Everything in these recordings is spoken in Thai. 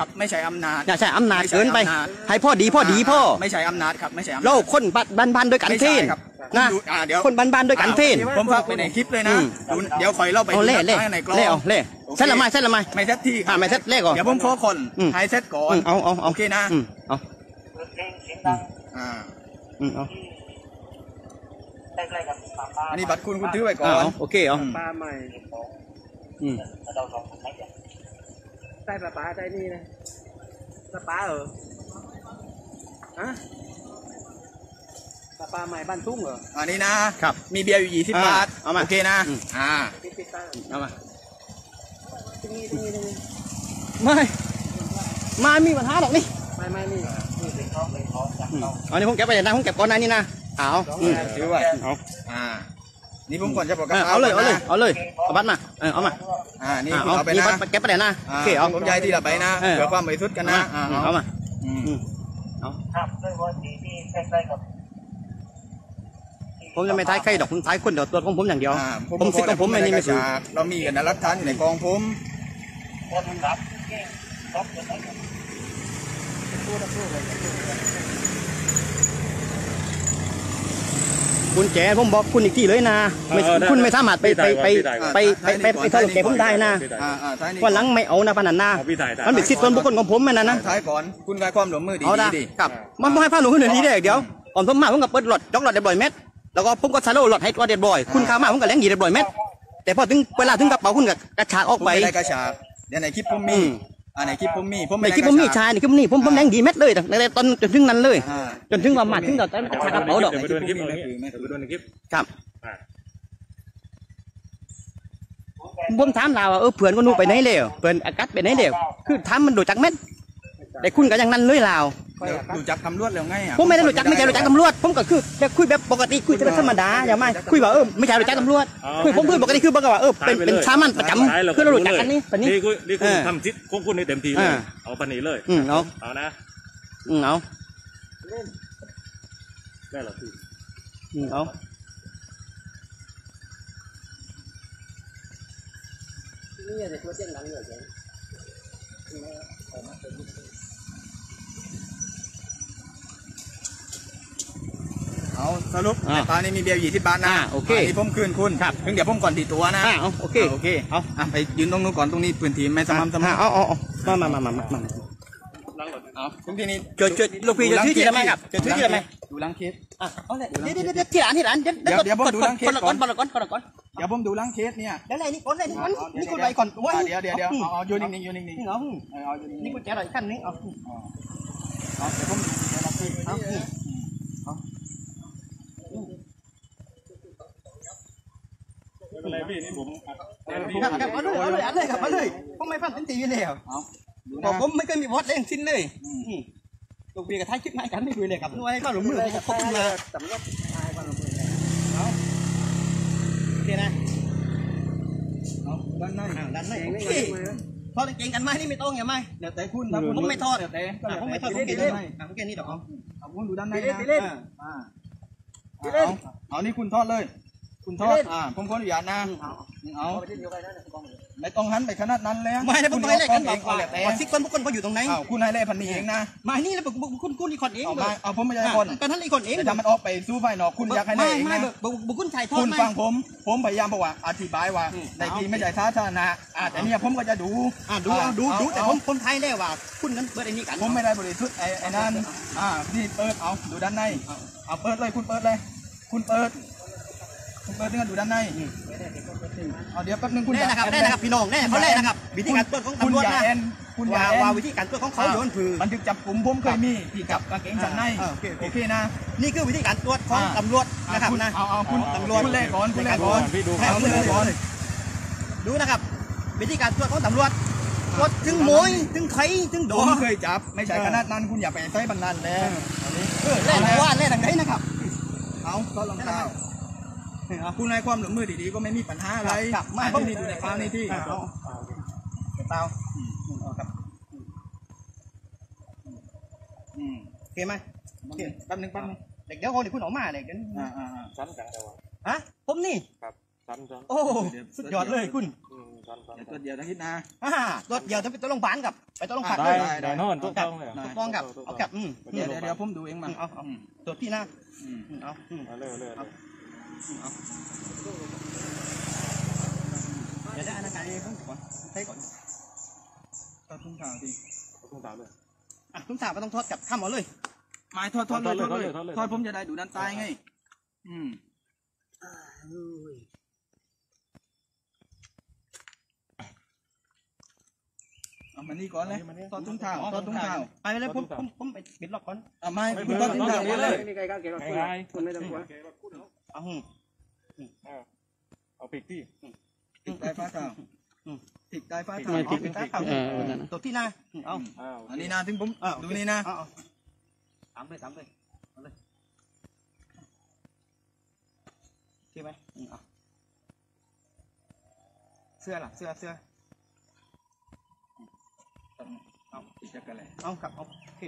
ครับไม่ใช่อำนาจอย่าใช้อำนาจไม่ใช่เกินไปอำนาจให้พ่อดีพ่อดีพ่อไม่ใช่อำนาจครับไม่ใช่อำนาจโลกคนบ้านบ้านๆด้วยกันไม่เทใช่นครับนะดูอ่าเดี๋ยวคนบ้านบ้านๆด้วยกันเทนผมฝากไปในคลิปเลยอืนะมดูเดี๋ยวคอยเล่าไปเอาเล่ดูเล่ในกล้องเล่เอาเล่โอเคเส้นละไม้เส้นละไม้ไม่เซ็ตที่อ่าไม่เซ็ตเล่ก่อนเดี๋ยวผมขอคนอืมให้เซ็ตก่อนอืมเอาเอาเอาโอเคนะอืมเอาอ่าอืมเอาอันนี้บัตรคุณคุณถือไว้ก่อเอานโอเคเอาอืมปลาใหม่อืมใต้ปลาปลาใต้นี่นะปลาปลาเห รอฮะปลาปลาใหม่บ้านทุ่งเหรออันนี้นะครับ มีเบียร์อยู่ยี่สิบบาทเอามาโอเคนะอืม อ่าปิดปิดตาเอามาตรงนี้ตรงนี้ตรงนี้ไม่มามีปัญหาหรอกนี่ไม่ไม่นี่นี่เป็นท้องเป็นท้องจากอืมท้องเอานี่ผมเก็บไปเดี๋ยวนะผมเก็บก่อนนะนี่นะเอาอืมถือไว้เอา อ่า นี่ผมก่อนจะบอกเออเอาเลยเอาเลยเอาเลยเอาบัตรมาเออเอามาอ่านี่อ่าคุณเอาเอาไปนี่นะบัตรเก็บไปเดี๋ยวนะโออ่าเคเอาผมย้ายที่ละไปนะเออเพื่อความบริสุทธิ์กันนะอ่าอืมเอาเอามาอืมอืมครับด้วยว่าสีที่ใกล้ๆกับผมจะไม่ท้ายใครดอกผมท้ายคนเดียวตัวของผมอย่างเดียวอ่าผมสิทธิ์ของผมไม่นี่ไม่สูด้กระจากเรามีกันนะรัฐานอยู่ในกองผมคนรับรับจะได้ กับคุณแจผมบอกคุณอีกทีเลยนะไม่เออได้คุณไม่สามารถไปไปไปพี่ได้ก่อนไปไปไปไปเท่าแกผมได้นะอ่าอ่าท้ายนี้วันหลังไม่เอานะพนันนะเอาพี่ถ่ายถ่าย มันเป็นสิทธิ์ส่วนบุคคลของผมนะนะท้ายก่อนคุณกายความหลวมมือดีเอาละดีครับมันไม่ให้พาหนูขึ้นเดี๋ยวนี้เด้เดี๋ยวก่อนผมมาผมกับเปิดหลอดยกหลอดเรียบร้อยเม็ดแล้วก็ผมก็ซาโลหลอดให้ตัวเรียบร้อยคุณข้ามาผมก็เลี้ยงหยีเรียบร้อยเม็ดแต่พอถึงเวลาถึงกระเป๋าคุณก็กระชากออกผมไป ไม่ได้กระชากเดี๋ยวในคลิปผมมีอืม อ่าในคลิปผมมีผมในไม่ได้คลิปผมมีกระชายในคลิปผมนี่ผมผมเลี้ยงหยีเม็ดเลยตั้งแต่ตอนจนถึงนั้นเลยอ่าจนถึงประมาณถึงตอนนั้นกระชากกระเป๋าดอกเดี๋ยวไปดูในคลิปเอาอย่างงี้เดี๋ยวไปดูในคลิปครับอ่าผมถามเราว่าเออเพื่อนก็นู่นไปไหนแล้วเพื่อนอากาศไปไหนแล้วคือถามมันดูจากเม็ดแต่คุณก็ยังนั่นเลยลาว เดี๋ยวดูจักตำรวจแล้วไงอะผมไม่ได้รู้จักไม่ใช่รู้จักตำรวจผมก็คือแค่คุยแบบปกติคุยแบบธรรมดาอย่าไม่คุยว่าเออไม่ใช่รู้จักตำรวจคุยผมคุยปกติคือบอกว่าเออเป็นเป็นสามัญประจำคือเรารู้จักกันนี่ปนี้นี่คุณนี่คุณเออทำจิตของคุณให้เต็มที่เลยอ่าเอาปันนี้เลยอืมเอาเอานะอืมเอาได้เหรอพี่อืมเอานี่เด็กตัวเจ้งดังเลยเจ้ เอาสรุปอ่าตอนนี้มีเบียร์ยี่สิบบาทนะอ่าโอเคนนี้ผมคืนคุณครับ ถึงเดี๋ยวผมก่อนตีตัวนะอ่าเอาโอเคโอเคเอาอะไปยืนตรงนู้นก่อนตรงนี้พื้นที่ไม่สม่ำเสมอเอาเอาเอามามามามามามาเอาถึงที่นี้เจอเจอลูกพี่เจอชื่อที่อะไรไหมครับเจอชื่อที่อะไรไหมดูหลังเคส อะเอาเลยเดี๋ยวเดี๋ยวเดี๋ยวที่ร้านที่ร้านเดี๋ยวเดี๋ยวเดี๋ยวผมดูหลังเคสคนละก่ก้ออนนคนละก้อนคนละก้อนเดี๋ยวผมดูหลังเคสเนี่ยเดี๋ยวอะไรนี่ก้อนเลยนี่ก้อนเอานี่คุณไปก่อนโอ้ยเดี๋ยวเดี๋ยวเดี๋ยวเอาเอาอยู่นิ่งๆอยู่นิ่งนี่เหรอๆเออเอาอยู่นิ่งๆนี่กุญแจอะไรขั้นนึงเอาเอาเดี๋ยวผมดูเดี๋ยวเราคุยเอานี่ ไม่เป็นไร พี่นี่ผมครับครับเอาเลยเอาเลยเอาเลยครับเอาเลยผมไม่พลาดทันทีอยู่แล้วเอาดูบอกนะผมไม่เคยมีวอดเล่นสิ้นเลยอืมลูกพี่กับท้ายคลิปให้กันไม่คุยเลยครับนวยก็หลงมือผมพกขึ้นมาสำนักชายบ้านเราเลยโอเคนะเอาด้านในอ่าด้านในเก่งโอไม่เคเก่งทอดกางเกงกันไหมนี่ไม่ต้องอย่าไหมเดี๋ยวแต่คุณถ้าคุณผมไม่ทอดเดี๋ยวแต่ก็อะเดี๋ยวผมไม่ทอดแต่ผมเกงด้านี่นในอะผมเกงนี่ดอกเอาเอาคุณดูด้านในไปเล่นนะไปเล่นอ่าอ่าเอาเอานี่คุณทอดเลย คุณทอดไปเล่นอ่าผมขออนุญาตนะเอาเอาไปที่เดียวกันนั่นกองเลยไม่ต้องหันไปขนาดนั้นแล้วไม่ได้ผมคุณไม่ได้กันเองเอาแหละแต่ว่าซิกคนบุคคลเขาอยู่ตรงไหนเอาคุณให้เล่พันนี้เองนะมานี่แล้วบุคคลคุณอีกคนเองเอาเลมายเอาผมไม่ใช่คนก็ท่านอีกคนเองแต่ถ้ามันออกไปสู้ไฟนอกคุณอยากให้ได้ไม่เองไม่นะบุคคลถ่ายทอดคุณไหมฟังผม ผมพยายามบอกว่าอธิบายว่าอืมในทีไม่ใช่สาธารณะอ่าแต่เนี่ยผมก็จะดูอะดูเอาดูดูแต่ผมผมไทยได้ว่า คุณนั้นเปิดไอ้นี่กันผมไม่ได้บริสุทธิ์ไอ้ไอ้นั่นอ่านี่เปิดเอาดูด้านในเอาเปิดเลยคุณเปิดเลย คุณเปิด คุณเปิดเนี่ยดูด้านในเอาเดี๋ยวแป๊บนึงคุณแน่นะครับอย่าแน่นะครับพี่น้องแน่เขาแน่นะครับวิธีการเปิดของคุณตำรวจอย่านะแอนคุณอย่าว่าแอนว่าวิธีการเปิดของเขาโยนผือบันทึกจับกลุ่มผมเคยมีที่กับกางเกงชั้นในอ่าโอเคโอเคโอเคนะ นี่คือวิธีการตรวจของอ่าตำรวจนะครับคุณนะเอาเอาคุณตำรวจคุณเล่ก่อนคุณเล่ก่อนพี่ดูให้ผมเล่ก่อนดูนะครับ วิธีการตรวจของตำรวจตรวจถึงหมวยถึงไข่ถึงโดผมนเคยจับ ไม่ใช่ขนาดนั้นคุณอย่าไปใช้บันนันแล้วอันนี้เออเล่นว่าเล่นอะไรนะครับเอาก็ลองเท้า คุณให้ความร่วมมือดีๆก็ไม่มีปัญหาอะไรครับไม่ไม่ผมนี่ดูในฟ้าในที่เอาเอาเตาเอาครับอืมโอเคไหมโอเคแป๊บนึงแป๊บนึงเด็กเดี๋ยวคนที่คุณออกมาเด็กเดี๋ยวอ่าอ่าอ่าชั้นกันแต่ว่าฮะผมนี่ครับชั้นชั้นโอ้สุดยอดเลยคุณอืมชั้นชั้นเดี๋ยวตัวเดียวนะคิดนะอ่ารถเดียวจะไปตัวโรงพยาบาลกับไปต้องลงขัดได้เลยได้นอนตุ๊กต้องเลยได้ถูกต้องกับเอากับอืมเดี๋ยวเดี๋ยวเดี๋ยวผมดูเองมันเอาเอาอืมตัวพี่นะอืมอืมเอาอืมเอาเลยเลย เลยเดี๋ยวได้อนาการเองผมก่อนใช้ก่อนตัดทุ่งเท้าทีตุ๊กตาวเลยอะทุกสาวก็ต้องทอดกับข้ามเอาเลยไม้ทอดทอดเลยทอดเลยทอดเลยทอดผมจะได้ดูด้านใต้ไง อืมเอามานี่ก่อนเลยทอดทุ่งเท้าทอดทุ่งเท้าไปไปเลยผมผมผมไปปิดล็อกก่อนเอาไม้คุณทอดทุ่งเท้าก่อนเลยนี่ใครก็เกี่ยวกับคุณคุณไม่ต้องกลัว เอาหืมเอาปีกที่ติดใต้ฟ้าเท้าติดใต้ฟ้าเท้าเอาปิดตาเอาตัวที่นะอืมเอาอ้าวอันนี้นะถึงผมดูนี่นะเอาเอาตามเลยตามเลยเอาเลยใช่ไหมอืมเอาเสื้อล่ะเสื้อเสื้อเอาติดจักรแหละเอากลับเอาโอเค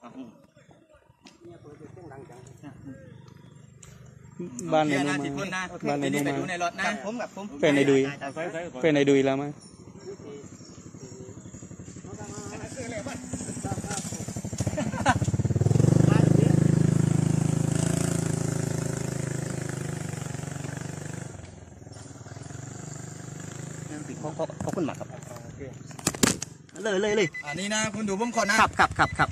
เอาอืม บ้านในเยนู้นะนสิพ่นมานะบ้านในทีนู้นี้นไปมาดูในรถนะกับผมกับผมเป็นในดุยเอาใส่ใส่ก่อนเป็นในดุยแล้วมั้ยขอขอขอบคุณมากครับเลยเลยเลยอันนี้นะคุณดูผมก่อนนะครับครับครับครับ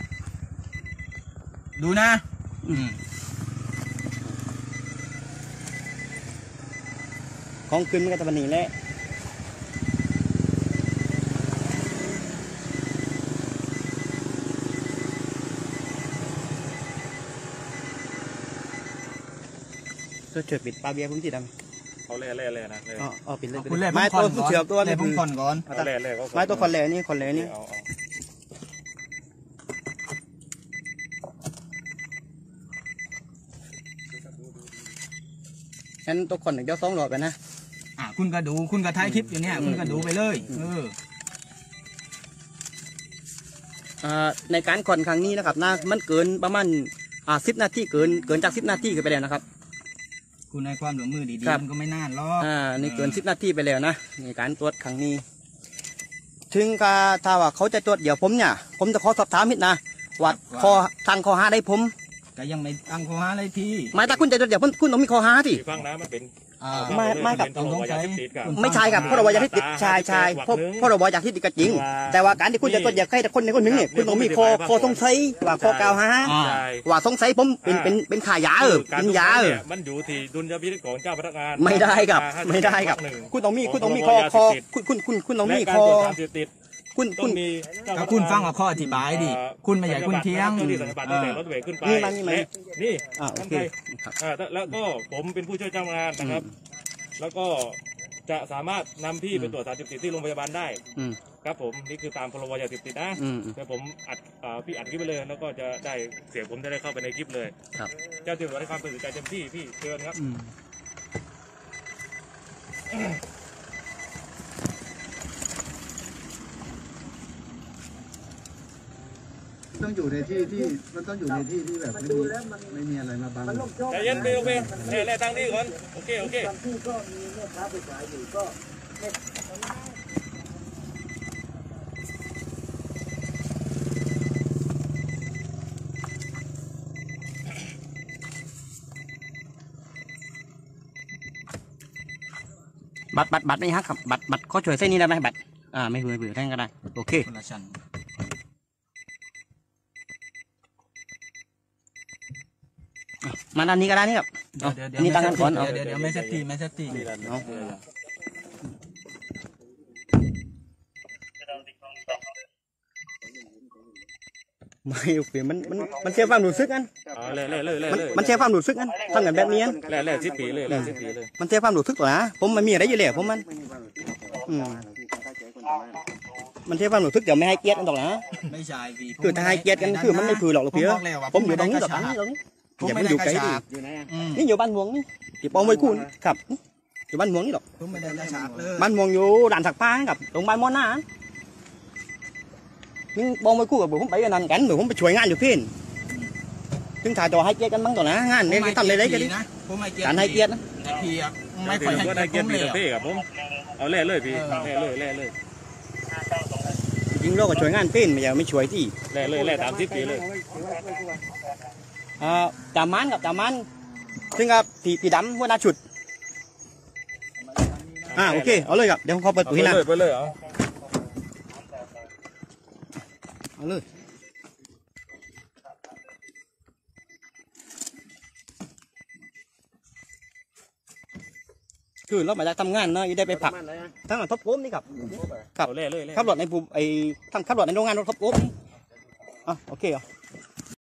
ดูนะ อืม ของขึ้นมันก็จะบันนี้แหละช่วยช่วยปิดปลาเบียร์ผมจีดำเขาเล่เล่เล่นะเลยอ๋ออ๋อปิดเลยคุณเล่ไม้ตัวเสือบตัวเล่นี่ผมก่อนก่อนเอาเล่เล่ก็ไม้ตัวคอนแหล่นี่คอนแหล่นี่เอาเอางั้นตัวคอนหนึ่งเดียวสองหลอดไปนะอะ คุณก็ดูคุณก็ถ่ายคลิปอยู่เนี่ยอืมคุณก็ดูไปเลยเอออ่าในการคอนครั้งนี้นะครับนะมันเกินประมาณอ่าสิบนาทีเกินเกินจากสิบนาทีขึ้นไปแล้วนะครับ คุณให้ความร่วมมือดีครับ ๆมันก็ไม่นานหรอกอ่านี่เกินสิบนาทีไปแล้วนะในการตรวจครั้งนี้ ถึงกาถ้าว่าเขาจะตรวจเดี๋ยวผมเนี่ย ผมจะขอสอบถามนิดนะว่าคอทางคอหาได้ผมก็ยังไม่ตั้งข้อหาอะไรพี่ หมายถ้าคุณจะตรวจเดี๋ยวคุณคุณต้องมีคอหาที่ที่ ฟังนะมันเป็นอ่า ไม่ไม่กับต้องสงสัยติดกับไม่ใช่ครับเพราะเราบอกอยากให้ติดชายชายเพราะเพราะเราบอกอยากที่ติดก็จริง แต่ว่าการที่คุณจะตรวจอยากให้แต่คนในคนหนึ่งเนี่ยคุณต้องมีคอคอสงสัยว่าคอกล่าวหาอ่าใช่ว่าสงสัยผมเป็นเป็นเป็นขายาเออการเป็นยาเออมันอยู่ที่ดุลยพินิจของเจ้าพนักงานไม่ได้ครับาไม่ได้ครับหนึ่งคุณต้องมีคุณต้องมีคอคอคุณคุณคุณคุณต้องและมีการคอ ตรวจสารเสพติดคุณต้คุองณ มีเจ้าพก็นักงานคุณฟังกับข้ออธิบายดิอ่าคุณไม่ใหญ่คุณเที่ยง เจ้าหน้าที่สัญญาบัตรตั้งแต่รถเวรขึ้นไปนี่มันนี่มัน และนี่อ่าโอท่านเคใครครับ อ่าแล้วก็ผมเป็นผู้ช่วยเจ้าพนักงานนะครับ แล้วก็จะสามารถนำพี่ไปตรวจสารเสพติดที่โรงพยาบาลได้ อืม ครับผมนี่คือตามพรบยาเสพติดนะอืมเดี๋ยวผมอัดอ่าพี่อัดคลิปไปเลย แล้วก็จะได้เสียงผมจะได้เข้าไปในคลิปเลยครับ เจ้าที่ตำรวจให้ความเป็นใจเต็มที่พี่เชิญครับ อืม ต้องอยู่ในที่ที่มันต้องอยู่ในที่ที่แบบไม่มีไม่มีอะไรมาบังใจเย็นไปโอเคแล่แล่ตั้งนี่ก่อนโอเคโอเคบัตรบัตรบัตรไม่ฮักครับบัตรบัตรเขาช่วยเส้นนี้ได้ไหมบัตรอ่าไม่เบื่อเบื่อแท่งก็ได้โอเคคนละชั้น มาด้านนี้ก็ได้นี่ครับเอาเดี๋ยวเดี๋อันนี้ตั้งกันก่อนเอาเดี๋ยวเดี๋ยวไม่เซตทีไม่เซตทีเอาไม่โอเคมันมันมันเสียความรู้สึกกันอ่าแล่แล่แล่แล่มันแล่มันเสียความรู้สึกกันทำกันแบบนี้กันแล่แล่สิบปีเลยแล่สิบปีเลยมันเสียความรู้สึกตัวนะผมมันมีอะไรอยู่แล้วผมมันอืมมันเสียความรู้สึกเดี๋ยวไม่ให้เกียรติกันตรงนะไม่ใช่พี่ผมคือถ้าให้เกียรติกันคือมันไม่คือหรอกลูกผมพี่บอกแล้วว่าผมอยู่ตรงนี้ไได้ตรงนี้ตรงนี้ ผมอย่าไม่มันได้อยู่กไกลระดิชากอืมนี่อยู่บ้านม่วงนี่ที่ปองไว้คุณครับอยู่บ้านม่วงนี่หรอกผมไม่ได้กระชากเลยบ้านม่วงอยู่ด่านสักป้ากับโรงพยาบาลมอนานี่ปองไว้คู่กับผมไปกันนั่นกันเดี๋ยวผมไปช่วยงานอยู่เพี่นถึงถ่ายตัวให้เกียรติกันบ้างต่อนะงานเนี่ยทำอะไรกันดินะผมให้เกียรติการให้เกียรตินะ แต่พี่อะไม่ไม่ค่ค่ออยยให้ให้เกียรติเกียรติได้เกียรติผมปีเลยเต้ครับผมเอาแล่เลยพี่เออ แล่เลยแล่เลยจริงๆเราก็ช่วยงานเป็นไม่ใช่ไม่ช่วยที่แล่เลยแล่ตามทิศปีเลยอ่า จามันกับจามัน ซึ่งกับผีผีดำหัวหน้าชุด อ่าโอเค เอาเลยครับ เดี๋ยวผมขอเปิดเอาตัวไปให้นะเลยไปเลยเอาเอาเลยคือเรามาจากทำงานเนาะอีได้ไปผักทั้งหลังทบโก้มนี่ครับครับเอาแล่เลยแล่ขับรถในภูไอ้ทำขับรถในโรงงานรถทบโก้มนี่อะโอเคเหรอ